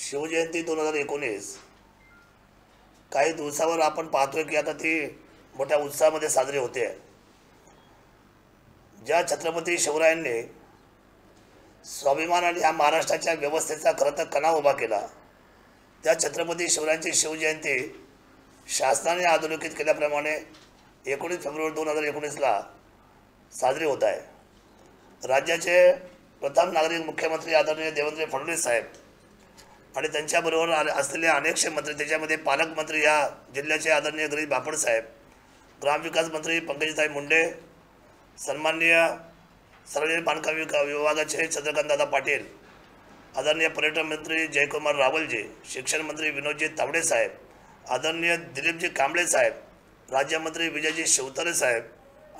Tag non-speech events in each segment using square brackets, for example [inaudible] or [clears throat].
शिवजयंती दोन हजार एकोणीस. काही दिवसावर आपण पाहतोय की आता ती मोठ्या उत्साहामध्ये साजरी होते. ज्या छत्रपती शिवरायांनी स्वाभिमान आणि ह्या महाराष्ट्राच्या व्यवस्थेचा खरं तर कणा उभा केला. त्या छत्रपती शिवरायांची शिवजयंती शासनाने अधोरेखित केल्याप्रमाणे एकोणीस फेब्रुवारी दोन हजार एकोणीसला साजरी होत आहे. राज्याचे प्रथम नागरिक मुख्यमंत्री आदरणीय देवेंद्र फडणवीस साहेब आणि त्यांच्याबरोबर आले- असलेले अनेकशे मंत्री त्याच्यामध्ये पालकमंत्री या जिल्ह्याचे आदरणीय गिरीश बापड साहेब ग्रामविकास मंत्री पंकजताई मुंडे सन्माननीय सार्वजनिक बांधकाम विका- विभागाचे चंद्रकांतदादा पाटील आदरणीय पर्यटन मंत्री जयकुमार रावलजी शिक्षण मंत्री विनोदजी तावडे साहेब आदरणीय दिलीपजी कांबळे साहेब राज्यमंत्री विजयजी शिवतरे साहेब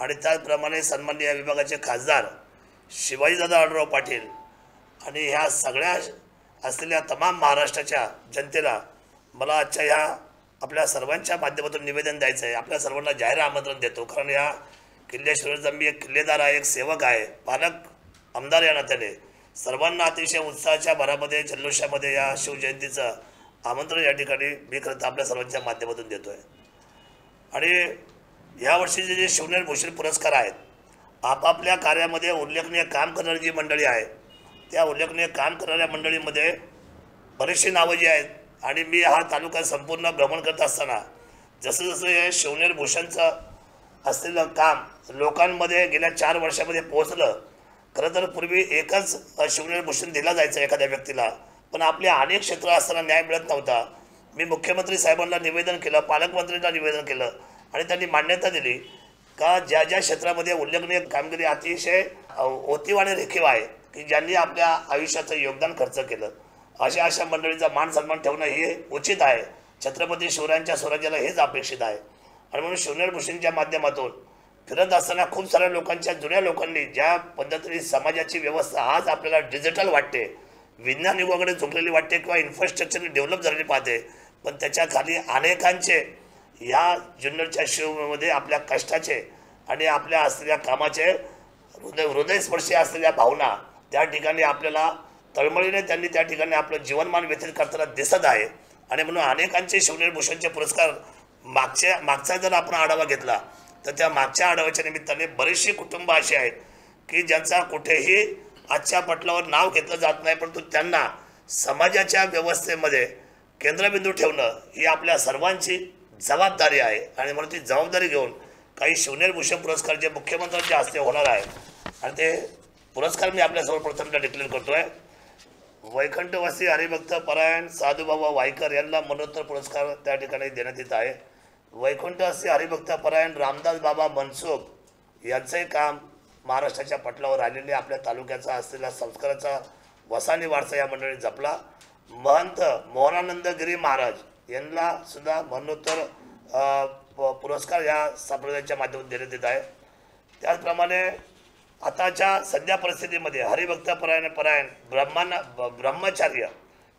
आणि त्याचप्रमाणे सन्माननीय विभागाचे खासदार शिवाजीदादा आडराव पाटील. आणि ह्या सगळ्या असलेल्या तमाम महाराष्ट्राच्या जनतेला मला आजच्या ह्या आपल्या सर्वांच्या माध्यमातून निवेदन द्यायचं आहे. आपल्या सर्वांना जाहीर आमंत्रण देतो. कारण या किल्लेश्वरचा मी एक किल्लेदार आहे एक सेवक आहे पालक आमदार या नात्याने सर्वांना अतिशय उत्साहाच्या भरामध्ये जल्लोषामध्ये या शिवजयंतीचं आमंत्रण या ठिकाणी मी खरं तर आपल्या सर्वांच्या माध्यमातून देतो आहे आणि यावर्षीचे जे शिवनेर भूषण पुरस्कार आहेत आपापल्या कार्यामध्ये उल्लेखनीय काम करणारी जी मंडळी आहे त्या उल्लेखनीय काम करणाऱ्या मंडळीमध्ये बरेचसे नावं जी आहेत आणि मी हा तालुका संपूर्ण भ्रमण करत असताना जसं जसं हे शिवनेर भूषणचं असलेलं काम लोकांमध्ये गेल्या चार वर्षामध्ये पोहोचलं खरं तर पूर्वी एकच शिवनेर भूषण दिला जायचं एखाद्या व्यक्तीला. पण आपल्या अनेक क्षेत्र असताना न्याय मिळत नव्हता. मी मुख्यमंत्री साहेबांना निवेदन केलं पालकमंत्र्यांना निवेदन केलं आणि त्यांनी मान्यता दिली. का ज्या ज्या क्षेत्रामध्ये उल्लेखनीय कामगिरी अतिशय ओतीव आणि रेखीव आहे की ज्यांनी आपल्या आयुष्याचं योगदान खर्च केलं. अशा अशा मंडळीचा मान सन्मान ठेवणं हे उचित आहे. छत्रपती शिवरायांच्या स्वराज्याला हेच अपेक्षित आहे. आणि म्हणून शिवनेर भूषणच्या माध्यमातून फिरत असताना खूप साऱ्या लोकांच्या जुन्या लोकांनी ज्या पद्धतीने समाजाची व्यवस्था आज आपल्याला डिजिटल वाटते विज्ञान युगाकडे झुकलेली वाटते किंवा इन्फ्रास्ट्रक्चर डेव्हलप झालेली पाहते पण त्याच्याखाली अनेकांचे ह्या जुन्नरच्या शिवमध्ये आपल्या कष्टाचे आणि आपल्या असलेल्या कामाचे हृदय हृदयस्पर्शी असलेल्या भावना त्या ठिकाणी आपल्याला तळमळीने त्यांनी त्या ठिकाणी आपलं जीवनमान व्यतीत करताना दिसत आहे. आणि म्हणून अनेकांचे शिवनेर भूषणचे पुरस्कार मागच्या मागचा जर आपण आढावा घेतला तर त्या मागच्या आढाव्याच्या निमित्ताने बरीचशी कुटुंब अशी आहेत की ज्यांचा कुठेही आजच्या पटलावर नाव घेतलं जात नाही परंतु त्यांना समाजाच्या व्यवस्थेमध्ये केंद्रबिंदू ठेवणं ही आपल्या सर्वांची जबाबदारी आहे. आणि म्हणून ती जबाबदारी घेऊन काही शिवनेर भूषण पुरस्कार जे मुख्यमंत्र्यांच्या हस्ते होणार आहे आणि ते पुरस्कार मी आपल्या सर्वप्रथमला डिक्लेअर करतोय. वैकुंठवासी हरिभक्त परायण साधूबाबा वायकर यांना मरणोत्तर पुरस्कार त्या ठिकाणी देण्यात येत आहे. वैकुंठवासी हरिभक्त परायण रामदास बाबा मनसुख यांचंही काम महाराष्ट्राच्या पटलावर आलेले आपल्या तालुक्याचा असलेला संस्काराचा वसानी वारसा या मंडळी जपला. महंत मोहनानंद गिरी महाराज यांना सुद्धा मरणोत्तर प- पुरस्कार या संप्रदायाच्या माध्यमातून देण्यात येत आहे. त्याचप्रमाणे आताच्या सध्या परिस्थितीमध्ये हरिभक्त परायण परायण ब्रह्मान ब- ब्रह्मचार्य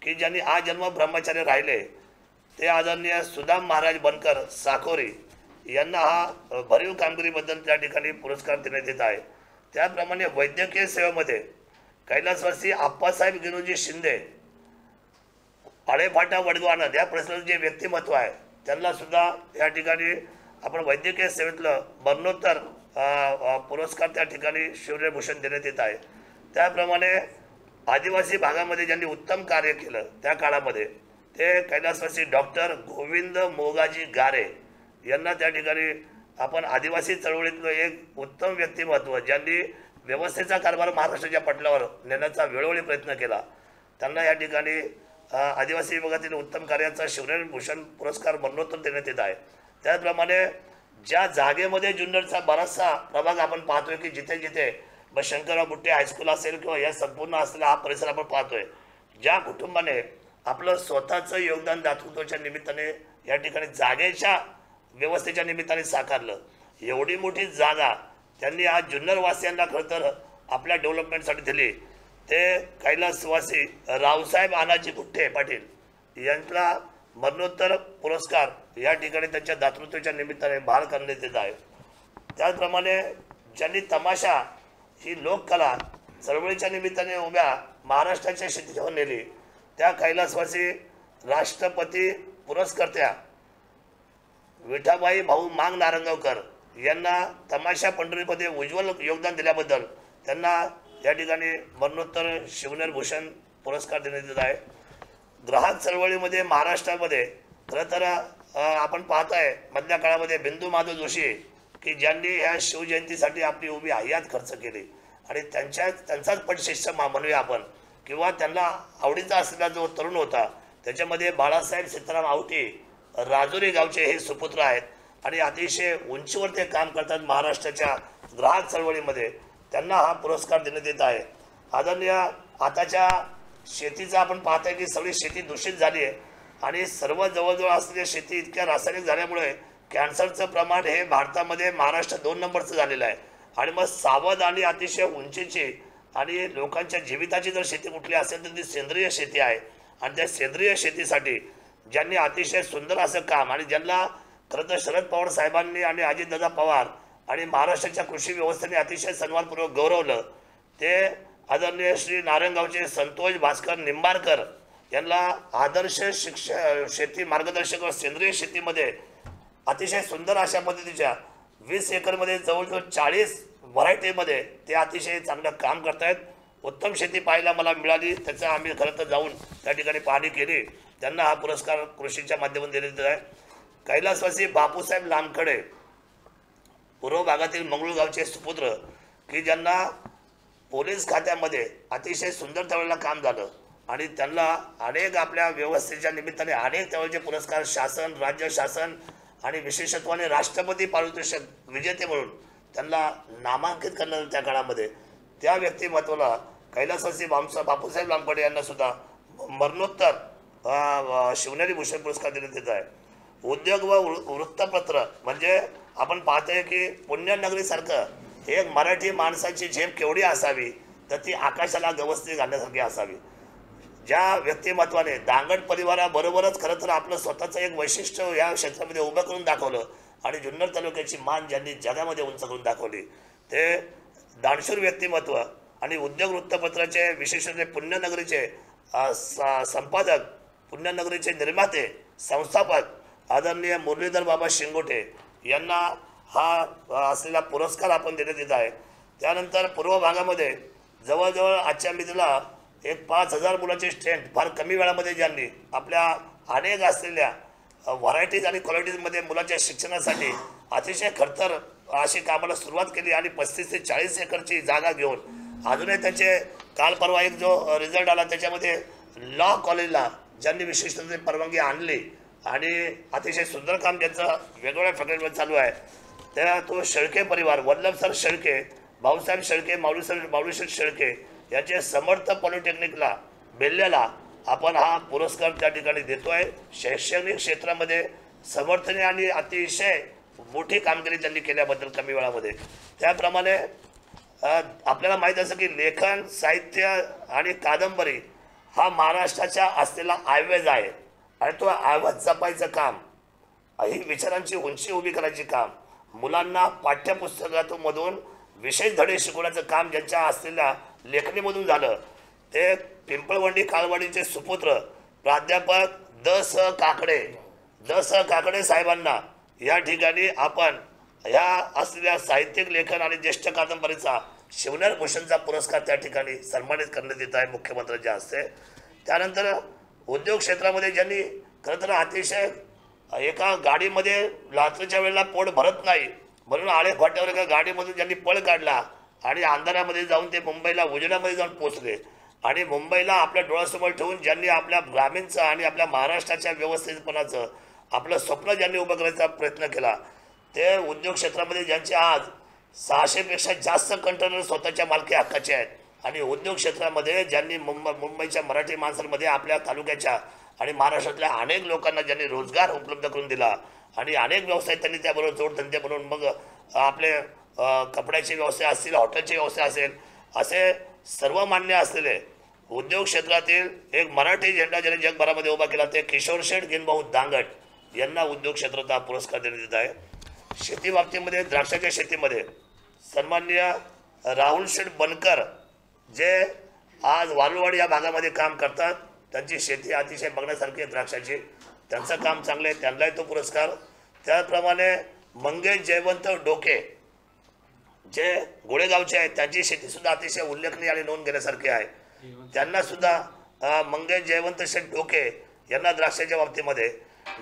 की ज्यांनी आजन्म ब्रह्मचार्य राहिले ते आदरणीय सुदाम महाराज बनकर साकोरी यांना हा भरीव कामगिरीबद्दल त्या ठिकाणी पुरस्कार देण्यात येत आहे. त्याप्रमाणे वैद्यकीय सेवेमध्ये कैलासवासी आप्पासाहेब गिरोजी शिंदे आळेफाटा वडगाव या परिसरात जे व्यक्तिमत्व आहे त्यांना सुद्धा या ठिकाणी आपण वैद्यकीय सेवेतलं मरणोत्तर पुरस्कार त्या ठिकाणी शौर्यभूषण देण्यात येत आहे. त्याप्रमाणे आदिवासी भागामध्ये ज्यांनी उत्तम कार्य केलं त्या काळामध्ये ते कैलासवासी डॉक्टर गोविंद मोगाजी गारे यांना त्या ठिकाणी आपण आदिवासी चळवळीतलं एक उत्तम व्यक्तिमत्व ज्यांनी व्यवस्थेचा कारभार महाराष्ट्राच्या पटलावर नेण्याचा वेळोवेळी प्रयत्न केला. त्यांना या ठिकाणी आदिवासी विभागातील उत्तम कार्याचा शिवनेर भूषण पुरस्कार मरणोत्तर देण्यात येत आहे. त्याचप्रमाणे ज्या जागेमध्ये जुन्नरचा बराचसा प्रभाग आपण पाहतोय की जिथे जिथे मग शंकरराव बुट्टे हायस्कूल असेल किंवा या संपूर्ण असलेला हा परिसर आपण पाहतोय ज्या कुटुंबाने आपलं स्वतःचं योगदान दातृत्वाच्या निमित्ताने या ठिकाणी जागेच्या व्यवस्थेच्या निमित्ताने साकारलं. एवढी मोठी जागा त्यांनी आज जुन्नरवासियांना खरं तर आपल्या डेव्हलपमेंटसाठी दिली. ते कैलासवासी रावसाहेब आनाजी गुट्टे पाटील यांना मरणोत्तर पुरस्कार या ठिकाणी त्यांच्या दातृत्वाच्या निमित्ताने बहाल करण्यात येत आहे. त्याचप्रमाणे ज्यांनी तमाशा ही लोककला चळवळीच्या निमित्ताने उभ्या महाराष्ट्राच्या शेती नेली त्या कैलासवासी राष्ट्रपती पुरस्कर्त्या विठाबाई भाऊ मांग नारंगावकर यांना तमाशा पंढरीमध्ये उज्ज्वल योगदान दिल्याबद्दल त्यांना या ठिकाणी मरणोत्तर शिवनेर भूषण पुरस्कार देण्यात येत आहे. ग्राहक चळवळीमध्ये महाराष्ट्रामध्ये खरं तर आपण आपण पाहताय मधल्या काळामध्ये बिंदू माधव जोशी की ज्यांनी ह्या शिवजयंतीसाठी आपली उभी हयात खर्च केली. आणि त्यांच्या त्यांचाच पटशिष्य मा- म्हणूया आपण. किंवा त्यांना आवडीचा असलेला जो तरुण होता त्याच्यामध्ये बाळासाहेब सीताराम आवटी राजुरी गावचे हे सुपुत्र आहेत. आणि अतिशय उंचीवर ते काम करतात महाराष्ट्राच्या ग्राहक चळवळीमध्ये. त्यांना हा पुरस्कार देण्यात येत आहे. आदरणीय आताच्या शेतीचं आपण पाहतोय की सगळी शेती दूषित झाली आहे. आणि सर्व जवळजवळ असलेल्या शेती इतक्या रासायनिक झाल्यामुळे कॅन्सरचं प्रमाण हे भारतामध्ये महाराष्ट्र दोन नंबरचं झालेलं आहे. आणि मग सावध आणि अतिशय उंचीची आणि लोकांच्या जीविताची जर शेती कुठली असेल तर ती सेंद्रिय शेती आहे. आणि त्या सेंद्रिय शेतीसाठी ज्यांनी अतिशय सुंदर असं काम आणि ज्यांना खरं तर शरद पवार साहेबांनी आणि अजितदादा पवार आणि महाराष्ट्राच्या कृषी व्यवस्थेने अतिशय सन्मानपूर्वक गौरवलं ते आदरणीय श्री नारायणगावचे संतोष भास्कर निंबारकर यांना आदर्श शिक्ष शेती मार्गदर्शक व सेंद्रिय शेतीमध्ये अतिशय सुंदर अशा पद्धतीच्या वीस एकरमध्ये जवळजवळ चाळीस व्हरायटीमध्ये ते अतिशय चांगलं काम करतायत. उत्तम शेती पाहायला मला मिळाली. त्याचं आम्ही खरं तर जाऊन त्या ठिकाणी पाहणी केली. त्यांना हा पुरस्कार कृषीच्या माध्यमातून देण्यात आहे. कैलासवासी बापूसाहेब लामखडे पूर्व भागातील मंगळूर गावचे सुपुत्र की ज्यांना पोलीस खात्यामध्ये अतिशय सुंदर त्यावेळेला काम झालं. आणि त्यांना अनेक आपल्या व्यवस्थेच्या निमित्ताने अनेक त्यावेळेचे पुरस्कार शासन राज्य शासन आणि विशेषत्वाने राष्ट्रपती पारितोषिक विजेते म्हणून त्यांना नामांकित करण्यात आलं त्या काळामध्ये. त्या व्यक्तिमत्वाला कैलासवासी बामसा बापूसाहेब लांबकडे यांना सुद्धा मरणोत्तर शिवनेरी भूषण पुरस्कार देण्यात येत आहे. उद्योग व वृ- वृत्तपत्र म्हणजे आपण पाहतोय की पुण्यनगरीसारखं एक मराठी माणसाची झेप केवढी असावी तर ती आकाशाला गवसणी घालण्यासारखी असावी. ज्या व्यक्तिमत्वाने दांगड परिवाराबरोबरच खरं तर आपलं स्वतःचं एक वैशिष्ट्य या क्षेत्रामध्ये उभं करून दाखवलं आणि जुन्नर तालुक्याची मान ज्यांनी जगामध्ये उंच करून दाखवली ते दानशूर व्यक्तिमत्व आणि उद्योग वृत्तपत्राचे विशेषतः पुण्यनगरीचे स- संपादक पुण्यनगरीचे निर्माते संस्थापक आदरणीय मुरलीधर बाबा शिंगोटे यांना हा असलेला पुरस्कार आपण देण्यात येत आहे. त्यानंतर पूर्व भागामध्ये जवळजवळ आजच्या मितीला एक पाच हजार मुलाची स्ट्रेंथ फार कमी वेळामध्ये ज्यांनी आपल्या अनेक असलेल्या व्हरायटीज आणि क्वालिटीजमध्ये मुलाच्या शिक्षणासाठी अतिशय खडतर अशी कामाला सुरुवात केली आणि पस्तीस ते चाळीस एकरची जागा घेऊन अजूनही त्यांचे काल परवा एक जो रिझल्ट आला त्याच्यामध्ये लॉ कॉलेजला ज्यांनी विशिष्ट परवानगी आणली आणि अतिशय सुंदर काम त्यांचं वेगवेगळ्या फॅकल्टीमध्ये चालू आहे. त्या तो शेळके परिवार वल्लभसर शेळके भाऊसाहेब शेळके माऊलीसर माऊलीसर शेळके याचे समर्थ पॉलिटेक्निकला बेल्ल्याला आपण हा पुरस्कार त्या ठिकाणी देतोय. शैक्षणिक क्षेत्रामध्ये समर्थने आणि अतिशय मोठी कामगिरी त्यांनी केल्याबद्दल कमी वेळामध्ये. त्याप्रमाणे आपल्याला माहीत असं की लेखन साहित्य आणि कादंबरी हा महाराष्ट्राच्या असलेला आयवेज आहे. आणि तो आयवाज जपायचं काम ही विचारांची उंची उभी करायची काम मुलांना पाठ्यपुस्तकातून मधून विशेष धडे शिकवण्याचं काम ज्यांच्या असलेल्या लेखणीमधून झालं ते पिंपळवंडी कालवाडीचे सुपुत्र प्राध्यापक द स काकडे द स काकडे साहेबांना या ठिकाणी आपण ह्या असलेल्या साहित्यिक लेखन आणि ज्येष्ठ कादंबरीचा शिवनेर भूषणचा पुरस्कार त्या ठिकाणी सन्मानित करण्यात येत आहे मुख्यमंत्र्यांच्या हस्ते. त्यानंतर उद्योग क्षेत्रामध्ये ज्यांनी खरं तर अतिशय एका गाडीमध्ये रात्रीच्या वेळेला पोट भरत नाही. म्हणून आळे फाट्यावर एका गाडीमधून ज्यांनी पळ काढला आणि अंधारामध्ये जाऊन ते मुंबईला उजेडामध्ये जाऊन पोचले आणि मुंबईला आपल्या डोळ्यासमोर ठेवून ज्यांनी आपल्या ग्रामीणचं आणि आपल्या महाराष्ट्राच्या व्यवस्थितपणाचं आपलं स्वप्न ज्यांनी उभं करायचा प्रयत्न केला ते उद्योग क्षेत्रामध्ये ज्यांचे आज सहाशेपेक्षा जास्त कंटेनर स्वतःच्या मालकी हक्काचे आहेत. आणि उद्योग क्षेत्रामध्ये ज्यांनी मुंबई मुंबईच्या मराठी माणसांमध्ये आपल्या तालुक्याच्या आणि महाराष्ट्रातल्या अनेक लोकांना ज्यांनी रोजगार उपलब्ध करून दिला आणि अनेक व्यवसाय त्यांनी त्याबरोबर जोडधंदे बनवून मग आपले कपड्याचे व्यवसाय असतील हॉटेलचे व्यवसाय असेल असे सर्वमान्य असलेले उद्योग क्षेत्रातील एक मराठी झेंडा ज्यांनी जगभरामध्ये उभा केला ते किशोर शेठ गिनभाऊ दांगट यांना उद्योग क्षेत्राचा पुरस्कार देण्यात येत आहे. शेती बाबतीमध्ये द्राक्षाच्या शेतीमध्ये सन्माननीय राहुल शेठ बनकर जे आज वालुवाड या भागामध्ये काम करतात. त्यांची शेती अतिशय बघण्यासारखी आहे द्राक्षाची. त्यांचं काम चांगलं आहे त्यांनाही तो पुरस्कार. त्याचप्रमाणे मंगेश जयवंत डोके जे गोळेगावचे आहेत त्यांची शेतीसुद्धा अतिशय उल्लेखनीय आणि नोंद घेण्यासारखी आहे. त्यांना सुद्धा मंगेश जयवंत शेठ डोके यांना द्राक्षाच्या बाबतीमध्ये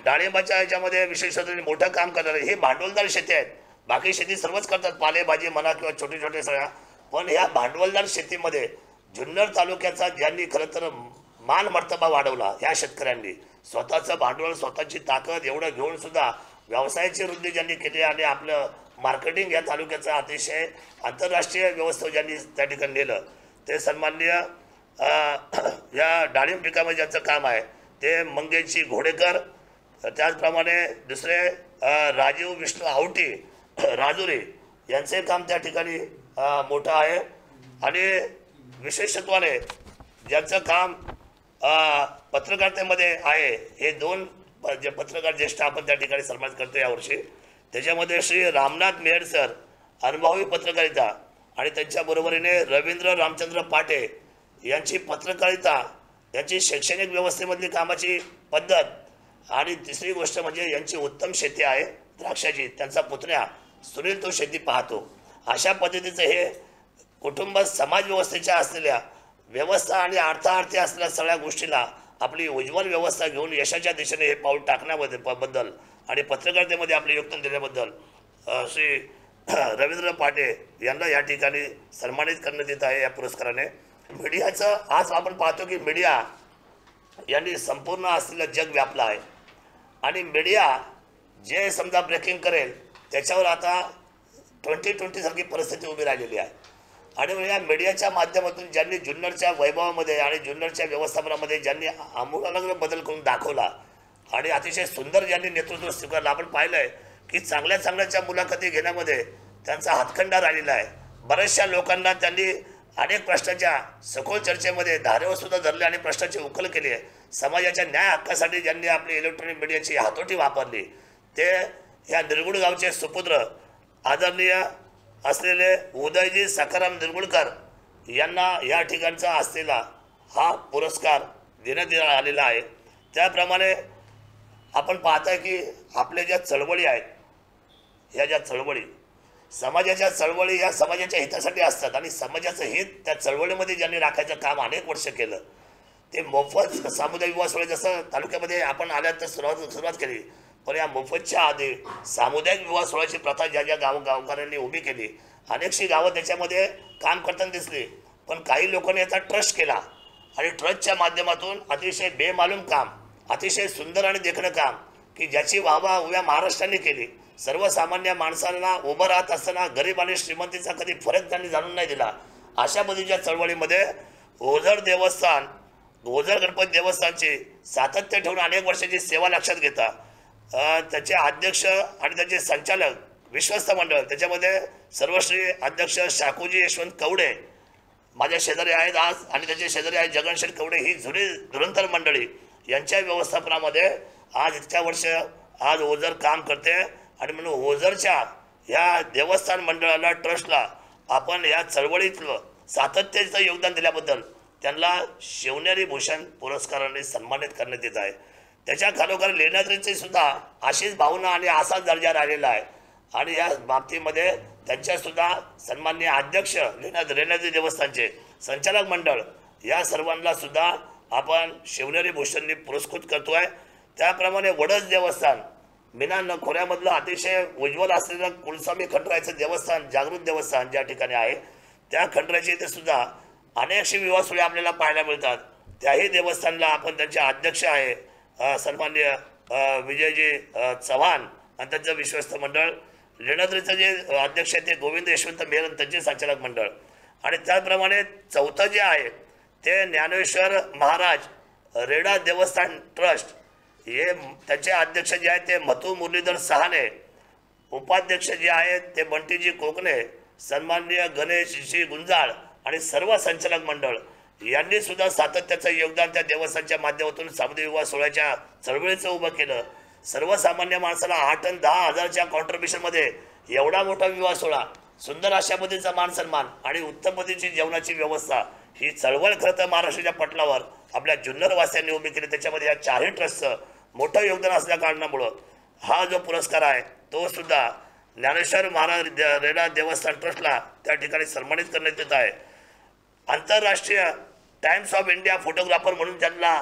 डाळिंबाच्या ह्याच्यामध्ये विशेष मोठं काम करणारे हे भांडवलदार शेती आहेत. बाकी शेती सर्वच करतात पालेभाजी म्हणा किंवा छोटे छोटे सगळ्या. पण ह्या भांडवलदार शेतीमध्ये जुन्नर तालुक्याचा ज्यांनी खरं तर मान मर्तबा वाढवला. ह्या शेतकऱ्यांनी. स्वतःचं भांडवल स्वतःची ताकद एवढं घेऊन सुद्धा व्यवसायाची वृद्धी ज्यांनी केली आणि आपलं मार्केटिंग या तालुक्याचं अतिशय आंतरराष्ट्रीय व्यवस्था ज्यांनी त्या ठिकाणी नेलं. ते सन्माननीय या डाळिंब पिकामध्ये ज्यांचं काम आहे ते मंगेशजी घोडेकर त्याचप्रमाणे दुसरे राजीव विष्णू आवटी राजुरे यांचे काम त्या ठिकाणी मोठं आहे. आणि विशेषत्वाने ज्यांचं काम पत्रकारितेमध्ये आहे. हे दोन प- जे पत्रकार ज्येष्ठ आपण त्या ठिकाणी सन्मानित करतो यावर्षी. त्याच्यामध्ये श्री रामनाथ मेहर सर अनुभवी पत्रकारिता आणि त्यांच्या बरोबरीने रवींद्र रामचंद्र पाटे यांची पत्रकारिता यांची शैक्षणिक व्यवस्थेमधली कामाची पद्धत आणि तिसरी गोष्ट म्हणजे यांची उत्तम शेती आहे द्राक्षाची. त्यांचा पुतण्या सुनील तो शेती पाहतो. अशा पद्धतीचं हे कुटुंब समाजव्यवस्थेच्या असलेल्या व्यवस्था आणि अर्थार्थी असलेल्या सगळ्या गोष्टीला आपली उज्ज्वल व्यवस्था घेऊन यशाच्या दिशेने हे पाऊल टाकण्यामध्ये बद्दल आणि पत्रकारितेमध्ये आपले योगदान दिल्याबद्दल श्री [clears throat] रवींद्र पाटे यांना या ठिकाणी सन्मानित करण्यात येत आहे या पुरस्काराने. मीडियाचं आज आपण पाहतो की मीडिया यांनी संपूर्ण असलेलं जग व्यापलं आहे. आणि मीडिया जे समजा ब्रेकिंग करेल त्याच्यावर आता ट्वेंटी ट्वेंटीसारखी परिस्थिती उभी राहिलेली आहे. आणि या मीडियाच्या माध्यमातून ज्यांनी जुन्नरच्या वैभवामध्ये आणि जुन्नरच्या व्यवस्थापनामध्ये ज्यांनी आमूलाग्र बदल करून दाखवला आणि अतिशय सुंदर ज्यांनी नेतृत्व स्वीकारलं आपण पाहिलं आहे की चांगल्या चांगल्याच्या मुलाखती घेण्यामध्ये त्यांचा हातखंडा राहिलेला आहे. बऱ्याचशा लोकांना त्यांनी अनेक प्रश्नाच्या सखोल चर्चेमध्ये धारेवर सुद्धा धरले आणि प्रश्नाची उकल केली आहे. समाजाच्या न्याय हक्कासाठी ज्यांनी आपली इलेक्ट्रॉनिक मीडियाची हातोटी वापरली ते या निर्गुण गावचे सुपुत्र आदरणीय असलेले उदयजी सखाराम निरगुडकर यांना या ठिकाणचा असलेला हा पुरस्कार देण्यात आलेला आहे. त्याप्रमाणे आपण पाहताय की आपल्या ज्या चळवळी आहेत ह्या ज्या चळवळी समाजाच्या चळवळी या समाजाच्या हितासाठी असतात आणि समाजाचं हित त्या चळवळीमध्ये ज्यांनी राखायचं काम अनेक वर्ष केलं ते मोफत सामुदायिक विवाह सोहळे जसं तालुक्यामध्ये आपण आल्यात तर सुरुवात सुरुवात केली पण या मोफतच्या आधी सामुदायिक विवाह सोहळ्याची प्रथा ज्या ज्या गाव गावकऱ्यांनी उभी केली अनेकशी गावं त्याच्यामध्ये काम करताना दिसली पण काही लोकांनी याचा ट्रस्ट केला. आणि ट्रस्टच्या माध्यमातून अतिशय बेमालूम काम अतिशय सुंदर आणि देखणं काम की ज्याची वाहवा उभ्या महाराष्ट्राने केली. सर्वसामान्य माणसांना उभं राहत असताना गरीब आणि श्रीमंतीचा कधी फरक त्यांनी जाणून नाही दिला. अशा पद्धतीच्या चळवळीमध्ये ओझर देवस्थान ओझर गणपती देवस्थानची सातत्य ठेवून अनेक वर्षाची सेवा लक्षात घेता. त्याचे अध्यक्ष आणि त्याचे संचालक विश्वस्त मंडळ त्याच्यामध्ये सर्वश्री अध्यक्ष शाकूजी यशवंत कवडे माझ्या शेजारी आहेत आज आणि त्याचे शेजारी आहेत जगनशेठ कवडे ही जुनी धुरंधर मंडळी. यांच्या व्यवस्थापनामध्ये आज इतक्या वर्ष आज ओझर काम करते आणि म्हणून ओझरच्या या देवस्थान मंडळाला ट्रस्टला आपण या चळवळीतलं सातत्याचं योगदान दिल्याबद्दल त्यांना शिवनेरी भूषण पुरस्काराने सन्मानित करण्यात येत आहे. त्याच्या खरोखर लेण्याद्रीचे सुद्धा अशीच भावना आणि असाच दर्जा राहिलेला आहे. आणि या बाबतीमध्ये त्यांच्यासुद्धा सन्मान्य अध्यक्ष लेण्याद्री लेण्याद्री देवस्थानचे संचालक मंडळ या सर्वांना सुद्धा आपण शिवनेरी भूषणनी पुरस्कृत करतो आहे त्याप्रमाणे वडस देवस्थान मीना न खोऱ्यामधलं अतिशय उज्ज्वल असलेलं कुलस्वामी खंडरायचं देवस्थान जागृत देवस्थान ज्या ठिकाणी आहे त्या खंडराचे इथे सुद्धा अनेकशे विवाह सोहळे आपल्याला पाहायला मिळतात. त्याही देवस्थानला आपण त्यांचे अध्यक्ष आहे. सन्मान्य विजयजी चव्हाण आणि त्यांचं विश्वस्त मंडळ लेणाद्रीचं जे अध्यक्ष आहे ते गोविंद यशवंत मेहर आणि त्यांचे संचालक मंडळ. आणि त्याचप्रमाणे चौथं जे आहे ते ज्ञानेश्वर महाराज रेडा देवस्थान ट्रस्ट. हे त्याचे अध्यक्ष जे आहेत ते मथू मुरलीधर सहाने उपाध्यक्ष जे आहेत ते बंटीजी कोकणे सन्माननीय गणेशजी गुंजाळ आणि सर्व संचालक मंडळ. यांनी सुद्धा सातत्याचं योगदान त्या देवस्थानच्या माध्यमातून सामुदायिक विवाह सोहळ्याच्या चळवळीचं उभं केलं. सर्वसामान्य माणसाला आठ आणि दहा हजारच्या कॉन्ट्रीब्युशनमध्ये एवढा मोठा विवाह सोहळा सुंदर अशा पद्धतीचा मान सन्मान आणि उत्तम पद्धतीची जेवणाची व्यवस्था ही चळवळ खरं तर महाराष्ट्राच्या पटलावर आपल्या जुन्नरवासियांनी उभी केली. त्याच्यामध्ये या चारही ट्रस्टचं मोठं योगदान असल्या कारणामुळं हा जो पुरस्कार आहे तो सुद्धा ज्ञानेश्वर महाराज रेणा रेडा देवस्थान ट्रस्टला त्या ठिकाणी सन्मानित करण्यात येत आहे. आंतरराष्ट्रीय टाइम्स ऑफ इंडिया फोटोग्राफर म्हणून त्यांना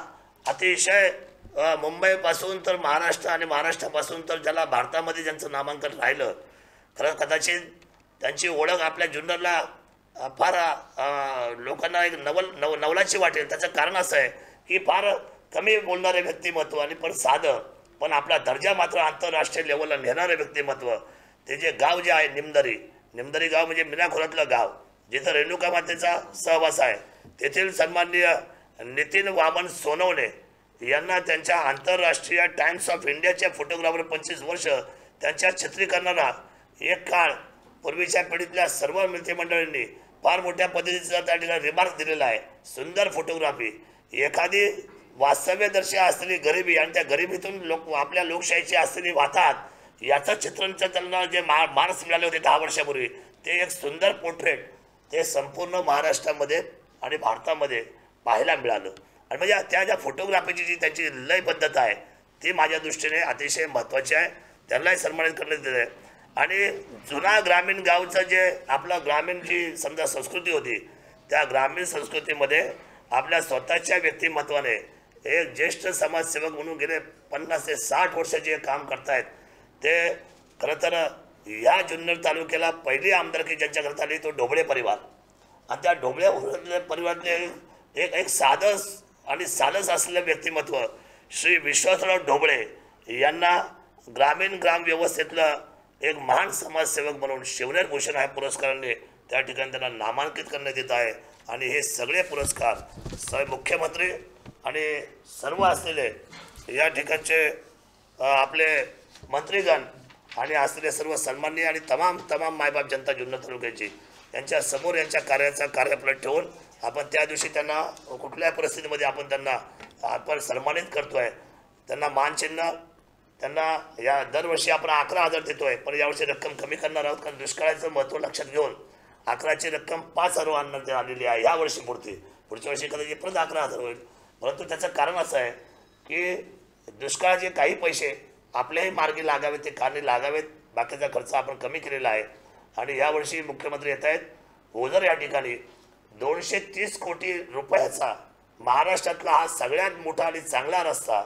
अतिशय मुंबईपासून तर महाराष्ट्र आणि महाराष्ट्रापासून तर ज्याला भारतामध्ये ज्यांचं नामांकन राहिलं खरं कदाचित त्यांची ओळख आपल्या जुन्नरला फार लोकांना एक नवल नव नवलाची वाटेल. त्याचं कारण असं आहे की फार कमी बोलणारे व्यक्तिमत्व आणि पण साधं पण आपला दर्जा मात्र आंतरराष्ट्रीय लेवलला नेणारे व्यक्तिमत्व. ते जे गाव जे आहे निमदरी निमदरी गाव म्हणजे मिनाखोरातलं गाव. जिथं रेणुका मातेचा सहवास आहे तेथील सन्माननीय नितीन वामन सोनवणे यांना त्यांच्या आंतरराष्ट्रीय टाइम्स ऑफ इंडियाच्या फोटोग्राफर पंचवीस वर्ष त्यांच्या चित्रीकरणाला एक काळ पूर्वीच्या पिढीतल्या सर्व मित्रमंडळींनी फार मोठ्या पद्धतीचा त्या ठिकाणी रिमार्क दिलेला आहे. सुंदर फोटोग्राफी एखादी वास्तव्यदर्शी असलेली गरिबी आणि त्या गरिबीतून लोक आपल्या लोकशाहीची असलेली वाताहत याचं चित्रण त्यांना जे मा मार्क्स मिळाले होते दहा वर्षापूर्वी ते एक सुंदर पोर्ट्रेट ते संपूर्ण महाराष्ट्रामध्ये आणि भारतामध्ये पाहायला मिळालं. आणि म्हणजे त्या ज्या फोटोग्राफीची जी त्यांची लय पद्धत आहे ती माझ्या दृष्टीने अतिशय महत्त्वाची आहे. त्यांनाही सन्मानित करण्यात येत आहे आणि जुना ग्रामीण गावचं जे आपला ग्रामीण जी समजा संस्कृती होती त्या ग्रामीण संस्कृतीमध्ये आपल्या स्वतःच्या व्यक्तिमत्वाने एक ज्येष्ठ समाजसेवक म्हणून गेले पन्नास ते साठ वर्षाचे काम करतायत. ते खरं तर या जुन्नर तालुक्याला पहिली आमदारकी ज्यांच्या आली तो ढोबळे परिवार. आणि त्या ढोबळे परिवारातले एक एक साधस आणि साधस असलेलं व्यक्तिमत्व श्री विश्वासराव ढोबळे यांना ग्रामीण ग्राम व्यवस्थेतलं एक महान समाजसेवक म्हणून शिवनेर भूषण आहे पुरस्काराने त्या ठिकाणी त्यांना नामांकित करण्यात येत आहे. आणि हे सगळे पुरस्कार स मुख्यमंत्री आणि सर्व असलेले या ठिकाणचे आपले मंत्रीगण आणि असलेले सर्व सन्माननीय आणि तमाम तमाम मायबाप जनता जुन्नर तालुक्याची यांच्या समोर यांच्या कार्याचा कार्यपलट ठेवून आपण त्या दिवशी त्यांना कुठल्याही परिस्थितीमध्ये आपण त्यांना आपण सन्मानित करतो आहे त्यांना मानचिन्ह त्यांना या दरवर्षी आपण अकरा हजार देतोय. पण यावर्षी रक्कम कमी करणार आहोत कारण दुष्काळाचं महत्त्व लक्षात घेऊन अकराची रक्कम पाच हजार आणण्यात आलेली आहे यावर्षी वर्षी पुरती पुढच्या वर्षी कदाचित परत अकरा हजार होईल. परंतु त्याचं कारण असं आहे की दुष्काळाचे काही पैसे आपल्याही मार्गी लागावेत ते कारणे लागावेत. बाकीचा खर्च आपण कमी केलेला आहे. आणि यावर्षी मुख्यमंत्री येत आहेत. ओझर या ठिकाणी दोनशे तीस कोटी रुपयाचा महाराष्ट्रातला हा सगळ्यात मोठा आणि चांगला रस्ता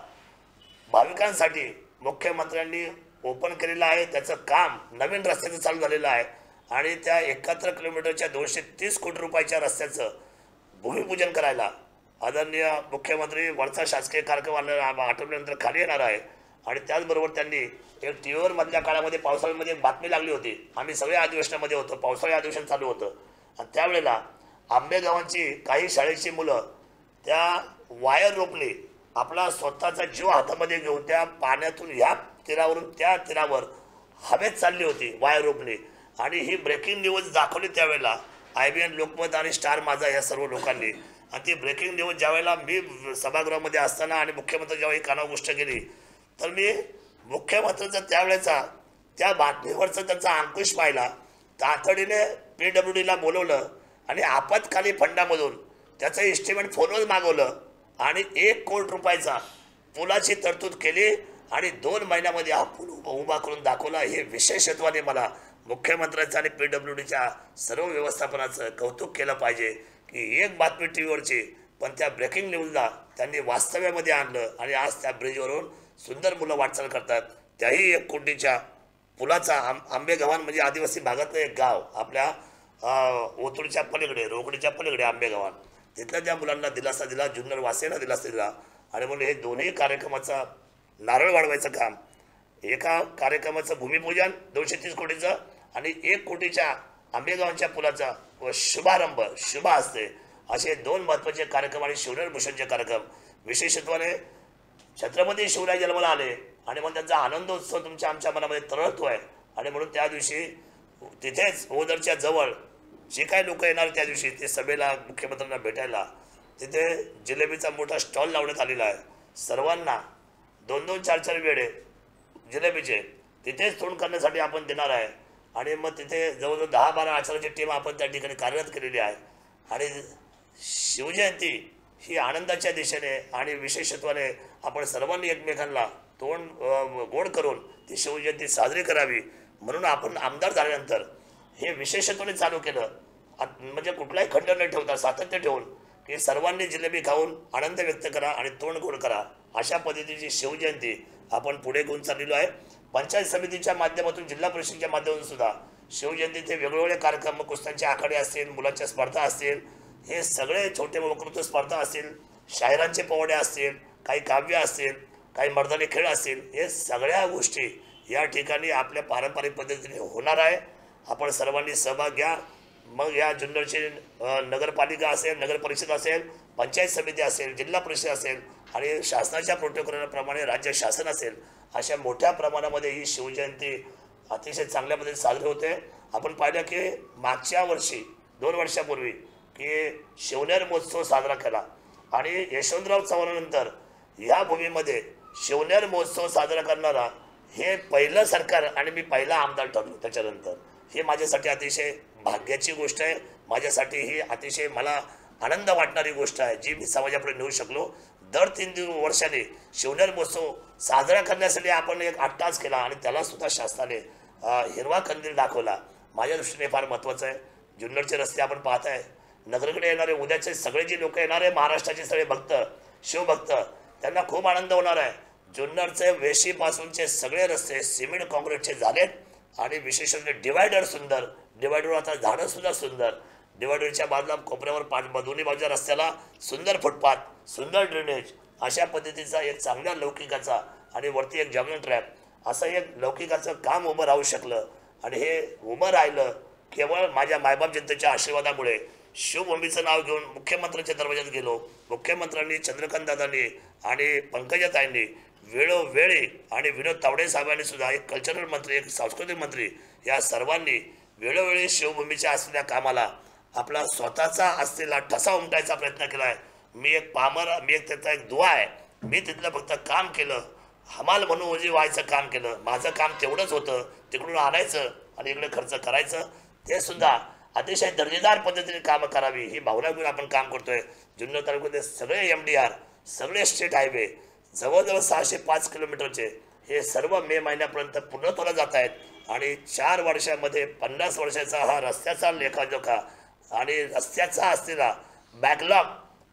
भाविकांसाठी मुख्यमंत्र्यांनी ओपन केलेलं आहे. त्याचं काम नवीन रस्त्याचं चालू झालेलं आहे. आणि त्या एकाहत्तर किलोमीटरच्या दोनशे तीस कोटी रुपयाच्या रस्त्याचं भूमिपूजन करायला आदरणीय मुख्यमंत्री वरचा शासकीय कार्यक्रम आठवल्यानंतर खाली येणार आहे. आणि त्याचबरोबर त्यांनी एक टी व्हीवर मधल्या काळामध्ये पावसाळ्यामध्ये एक बातमी लागली होती. आम्ही सगळे अधिवेशनामध्ये होतो. पावसाळी अधिवेशन चालू होतं. आणि त्यावेळेला आंबेगावांची काही शाळेची मुलं त्या वायर रोपली आपला स्वतःचा जीव हातामध्ये घेऊन त्या पाण्यातून ह्या तीरावरून त्या तीरावर हवेत चालली होती वायर रोपली आणि ही ब्रेकिंग न्यूज दाखवली त्यावेळेला आय बी एन लोकमत आणि स्टार माझा या सर्व लोकांनी. आणि ती ब्रेकिंग न्यूज ज्यावेळेला मी सभागृहामध्ये असताना आणि मुख्यमंत्री जेव्हा ही कानावर गोष्ट केली तर मी मुख्यमंत्र्यांचा त्यावेळेचा त्या बातमीवरचा त्यांचा अंकुश पाहिला. तातडीने पी डब्ल्यू डीला बोलवलं आणि आपत्कालीन फंडामधून त्याचं इस्टिमेट फोनवर मागवलं आणि एक कोटी रुपयाचा पुलाची तरतूद केली आणि दोन महिन्यामध्ये हा पूल उभा उभा करून दाखवला. हे विशेषत्वाने मला मुख्यमंत्र्यांचं आणि पी डब्ल्यू डीच्या सर्व व्यवस्थापनाचं कौतुक केलं पाहिजे की एक बातमी टी व्हीवरची पण त्या ब्रेकिंग न्यूजला त्यांनी वास्तव्यामध्ये आणलं आणि आज त्या ब्रिजवरून सुंदर मुलं वाटचाल करतात. त्याही एक कोटीच्या पुलाचा आं आंबेगावान म्हणजे आदिवासी भागातलं एक गाव. आपल्या अं, ओतूरच्या पलीकडे रोकडीच्या पलीकडे आंबेगावान तिथल्या त्या मुलांना दिलासा दिला जुन्नर वासियांना दिलासा दिला. आणि म्हणून हे दोन्ही कार्यक्रमाचा नारळ वाढवायचं काम. एका कार्यक्रमाचं भूमिपूजन दोनशे तीस कोटीचं आणि एक कोटीच्या आंबेगावांच्या पुलाचा व शुभारंभ शुभ असते असे दोन महत्त्वाचे कार्यक्रम आणि शिवनेर भूषणचे कार्यक्रम. विशेषत्वाने छत्रपती शिवराय जन्माला आले आणि मग त्यांचा आनंदोत्सव तुमच्या आमच्या मनामध्ये तरळतोय. आणि म्हणून त्या दिवशी तिथेच ओदरच्या जवळ जे काही लोक येणार त्या दिवशी ते सभेला मुख्यमंत्र्यांना भेटायला तिथे जिलेबीचा मोठा स्टॉल लावण्यात आलेला आहे. सर्वांना दोन दोन चार चार वेळे जिलेबीचे तिथेच तोंड करण्यासाठी आपण देणार आहे. आणि मग तिथे जवळजवळ दहा बारा आचाराची टीम आपण त्या ठिकाणी कार्यरत केलेली आहे. आणि शिवजयंती ही आनंदाच्या दिशेने आणि विशेषत्वाने आपण सर्वांनी एकमेकांना तोंड गोड करून ती शिवजयंती साजरी करावी. म्हणून आपण आमदार झाल्यानंतर हे विशेषत्वाने चालू केलं. आत- म्हणजे कुठलाही खंड न ठेवता सातत्य ठेवून की सर्वांनी जिलेबी खाऊन आनंद व्यक्त करा आणि तोंड गोड करा. अशा पद्धतीची शिवजयंती आपण पुढे घेऊन चाललेलो आहे. पंचायत समितीच्या माध्यमातून जिल्हा परिषदेच्या माध्यमातून सुद्धा शिवजयंतीचे वेगवेगळे कार्यक्रम कुस्त्यांचे आखाडे असतील मुलांच्या स्पर्धा असतील हे सगळे छोटे वकृत्व स्पर्धा असतील शायरांचे पोवाडे असतील काही काव्य असतील काही मर्दानी खेळ असतील हे सगळ्या गोष्टी या ठिकाणी आपल्या पारंपरिक पद्धतीने होणार आहे. आपण सर्वांनी सहभाग घ्या. मग या जुन्नरची नगरपालिका असेल नगरपरिषद असेल पंचायत समिती असेल जिल्हा परिषद असेल आणि शासनाच्या प्रोटोकॉलप्रमाणे राज्य शासन असेल अशा मोठ्या प्रमाणामध्ये ही शिवजयंती अतिशय चांगल्या पद्धतीने साजरी होते. आपण पाहिलं की मागच्या वर्षी दोन वर्षापूर्वी की शिवनेर महोत्सव साजरा केला आणि यशवंतराव चव्हाणानंतर या भूमीमध्ये शिवनेर महोत्सव साजरा करणारा हे पहिलं सरकार आणि मी पहिला आमदार ठरलो त्याच्यानंतर. ही माझ्यासाठी अतिशय भाग्याची गोष्ट आहे. माझ्यासाठी ही अतिशय मला आनंद वाटणारी गोष्ट आहे जी मी समाजापुढे नेऊ शकलो. दर तीन दिवस वर्षाने शिवनेर महोत्सव साजरा करण्यासाठी आपण एक अट्टाच केला आणि त्यालासुद्धा शासनाने हिरवा कंदील दाखवला. माझ्या दृष्टीने फार महत्त्वाचं आहे. जुन्नरचे रस्ते आपण पाहत आहे नगरकडे येणारे उद्याचे सगळे जे लोक येणारे महाराष्ट्राचे सगळे भक्त शिवभक्त त्यांना खूप आनंद होणार आहे. जुन्नरचे वेशीपासूनचे सगळे रस्ते सिमेंट काँक्रीटचे झालेत आणि विशेष म्हणजे डिवायडर सुंदर. डिवायडर आता झाडंसुद्धा सुंदर. डिवायडरच्या बाजूला कोपऱ्यावर पाच दोन्ही बाजूच्या रस्त्याला सुंदर फुटपाथ सुंदर ड्रेनेज अशा पद्धतीचा एक चांगल्या लौकिकाचा आणि वरती एक जंगल ट्रॅप असं एक लौकिकाचं काम उभं राहू शकलं. आणि हे उभं राहिलं केवळ माझ्या मायबाप जनतेच्या आशीर्वादामुळे. शिवभूमीचं नाव घेऊन मुख्यमंत्र्यांच्या दरवाज्यात गेलो. मुख्यमंत्र्यांनी चंद्रकांत दादांनी आणि पंकजाताईंनी वेळोवेळी आणि विनोद तावडे साहेबांनी सुद्धा एक कल्चरल मंत्री एक सांस्कृतिक मंत्री या सर्वांनी वेळोवेळी शिवभूमीच्या असलेल्या कामाला आपला स्वतःचा असलेला ठसा उमटायचा प्रयत्न केला आहे मी एक पामर मी एक त्याचा एक दुवा आहे. मी तिथलं फक्त काम केलं. हमाल म्हणून ओझी व्हायचं काम केलं. माझं काम तेवढंच होतं. तिकडून आणायचं आणि इकडे खर्च करायचं. ते सुद्धा अतिशय दर्जेदार पद्धतीने कामं करावी. ही भावना घेऊन आपण काम करतोय. जुन्नर तालुक्यातले सगळे एम डी आर सगळे स्टेट हायवे जवळजवळ सहाशे पाच किलोमीटरचे हे सर्व मे महिन्यापर्यंत पूर्णत्वाला जात आहेत. आणि चार वर्षामध्ये पन्नास वर्षाचा हा रस्त्याचा लेखाजोखा आणि रस्त्याचा असलेला बॅकलॉग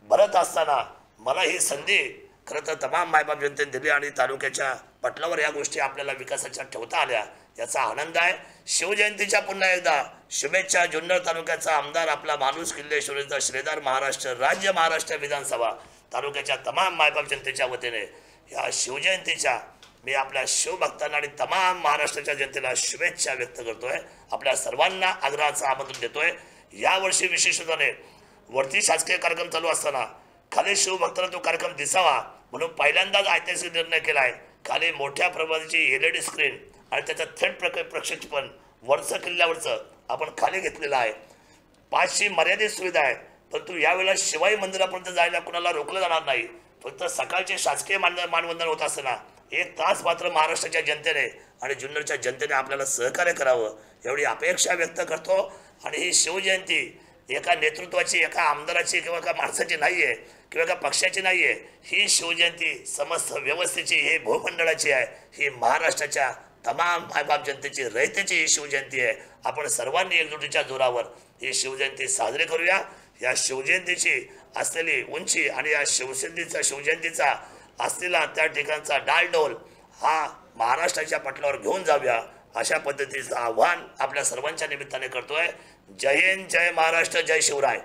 भरत असताना मला ही संधी खरं तर तमाम मायबाप जनतेने दिली आणि तालुक्याच्या पटलावर या गोष्टी आपल्याला विकासाच्या ठेवता आल्या. याचा आनंद आहे. शिवजयंतीच्या पुन्हा एकदा शुभेच्छा. जुन्नर तालुक्याचा आमदार आपला माणूस किल्लेश्वरीचा श्रेदार महाराष्ट्र राज्य महाराष्ट्र विधानसभा तालुक्याच्या तमाम मायबाप जनतेच्या वतीने या शिवजयंतीच्या मी आपल्या शिवभक्तांना आणि तमाम महाराष्ट्राच्या जनतेला शुभेच्छा व्यक्त करतोय. आपल्या सर्वांना आग्रहाचं आमंत्रण देतोय. यावर्षी विशेषत्वाने वरती शासकीय कार्यक्रम चालू असताना खाली शिवभक्तांना तो कार्यक्रम दिसावा म्हणून पहिल्यांदाच ऐतिहासिक निर्णय केला आहे. खाली मोठ्या प्रमाणाची एल ई डी स्क्रीन आणि त्याचं थेट प्रक प्रक्षेपण वरचं किल्ल्यावरचं आपण खाली घेतलेलं आहे. पाचशे मर्यादित सुविधा आहे परंतु यावेळेला शिवाई मंदिरापर्यंत जायला कुणाला रोखलं जाणार नाही. फक्त सकाळचे शासकीय मान मानवंदन होत असताना एक तास मात्र महाराष्ट्राच्या जनतेने आणि जुन्नरच्या जनतेने आपल्याला सहकार्य करावं एवढी अपेक्षा व्यक्त करतो. आणि ही शिवजयंती एका नेतृत्वाची एका आमदाराची किंवा एका माणसाची नाही आहे किंवा एका पक्षाची नाही आहे ही शिवजयंती समस्त व्यवस्थेची हे भूमंडळाची आहे. ही महाराष्ट्राच्या तमाम मायबाप जनतेची रयतेची ही शिवजयंती आहे. आपण सर्वांनी एकजुटीच्या जोरावर ही शिवजयंती साजरी करूया. या शिवजयंतीची असलेली उंची आणि या शिवजयंतीचा शिवजयंतीचा असलेला त्या ठिकाणचा डालडोल हा महाराष्ट्राच्या पटलावर घेऊन जाऊया. अशा पद्धतीचं आव्हान आपल्या सर्वांच्या निमित्ताने करतोय. जय हिंद जय महाराष्ट्र जय शिवराय.